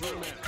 Brewmaster.